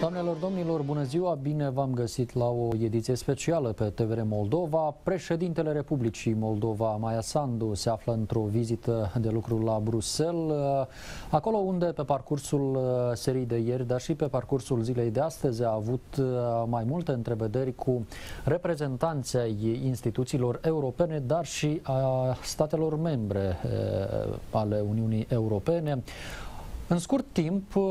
Doamnelor, domnilor, bună ziua! Bine v-am găsit la o ediție specială pe TVR Moldova. Președintele Republicii Moldova, Maia Sandu, se află într-o vizită de lucru la Bruxelles, acolo unde pe parcursul serii de ieri, dar și pe parcursul zilei de astăzi, a avut mai multe întrevederi cu reprezentanții ai instituțiilor europene, dar și a statelor membre eh, ale Uniunii Europene. În scurt timp uh,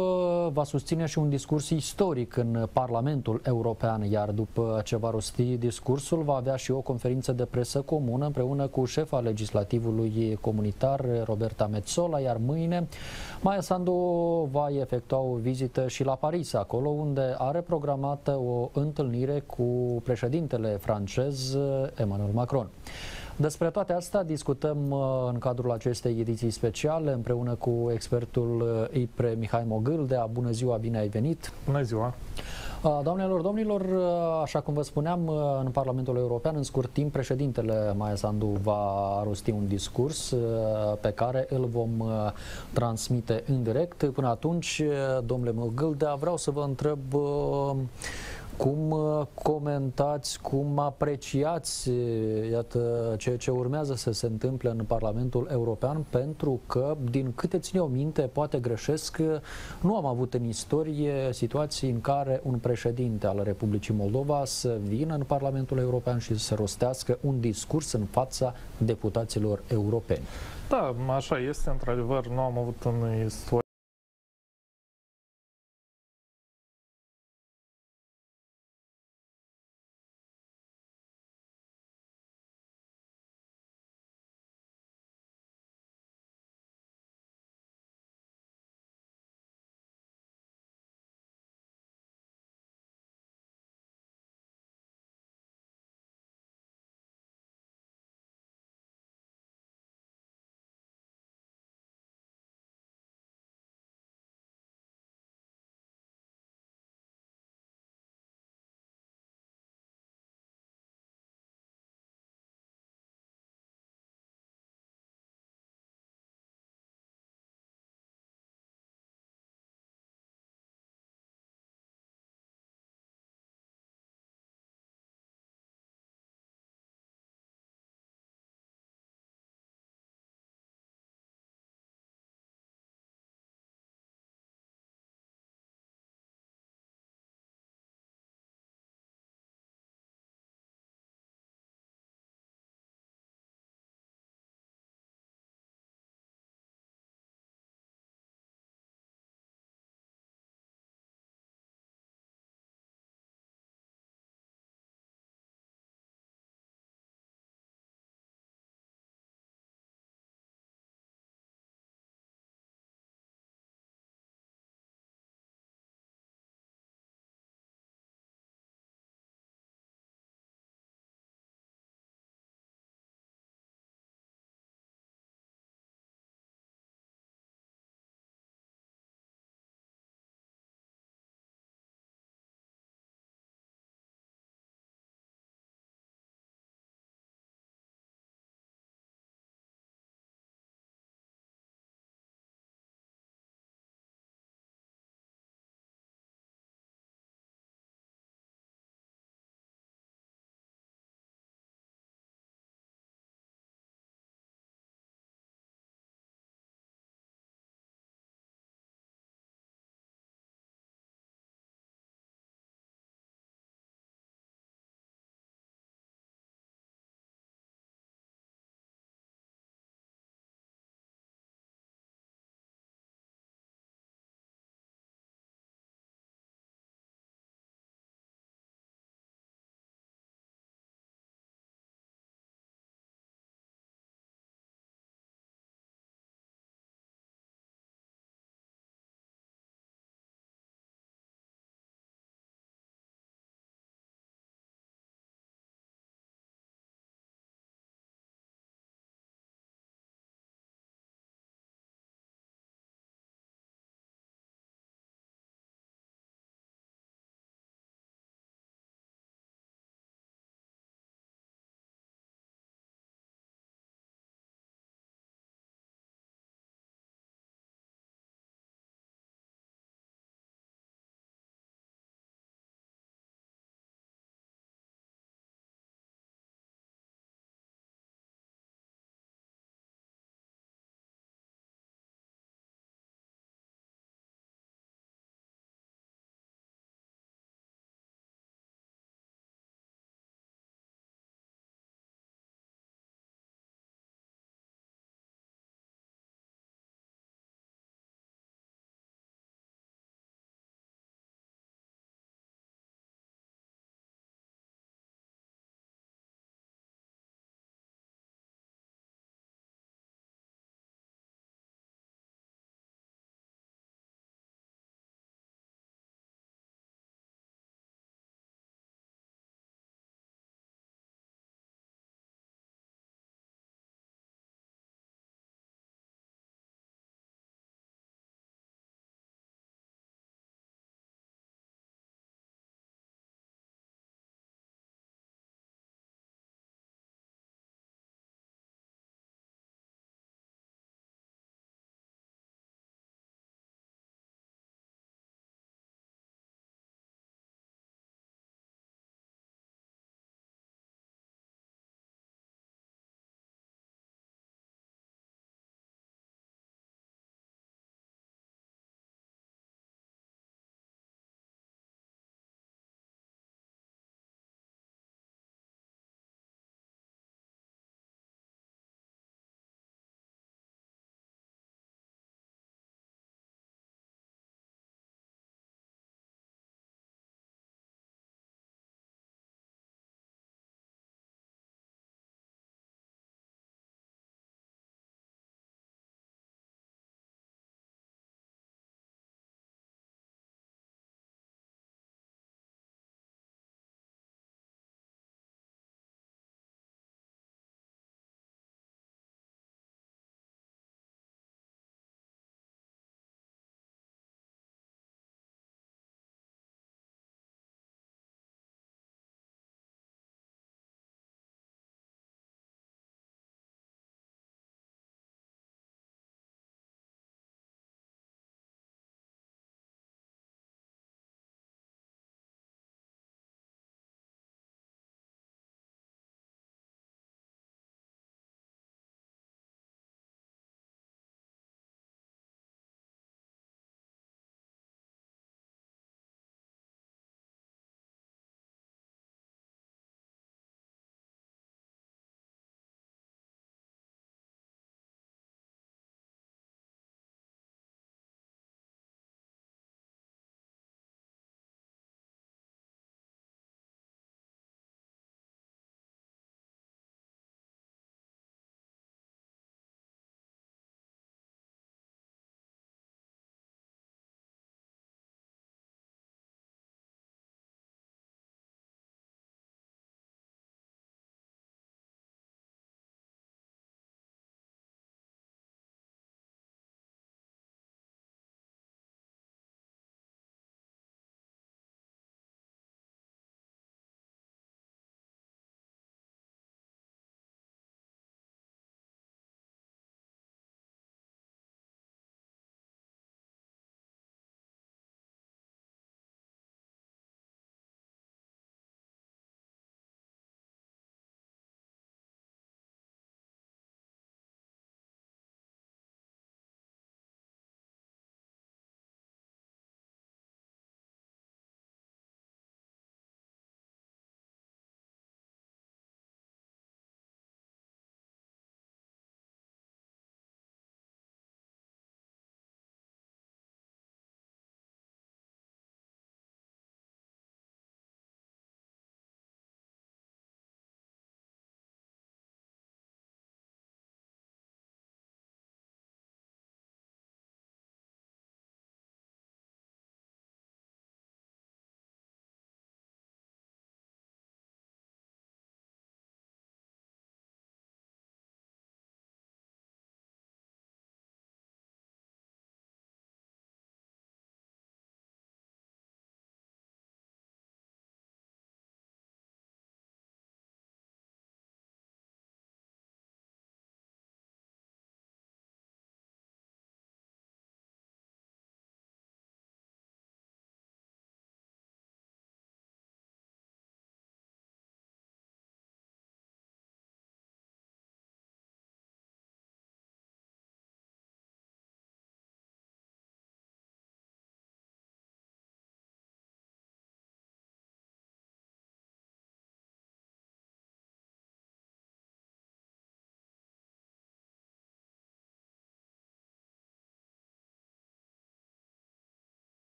va susține și un discurs istoric în Parlamentul European, iar după ce va rosti discursul va avea și o conferință de presă comună împreună cu șefa legislativului comunitar Roberta Metzola, iar mâine Maia Sandu va efectua o vizită și la Paris, acolo unde are programată o întâlnire cu președintele francez Emmanuel Macron. Despre toate astea discutăm uh, în cadrul acestei ediții speciale împreună cu expertul uh, IPRE Mihai Mogâldea. Bună ziua, bine ai venit! Bună ziua! Uh, doamnelor, domnilor, așa cum vă spuneam, în Parlamentul European, în scurt timp, președintele Maia Sandu va rosti un discurs pe care îl vom transmite în direct. Până atunci, domnule Mogâldea, vreau să vă întreb cum uh, comentați, cum apreciați, uh, iată, ceea ce urmează să se întâmple în Parlamentul European, pentru că, din câte țin eu minte, poate greșesc, uh, nu am avut în istorie situații în care un președinte al Republicii Moldova să vină în Parlamentul European și să rostească un discurs în fața deputaților europeni. Da, așa este, într-adevăr, nu am avut în istorie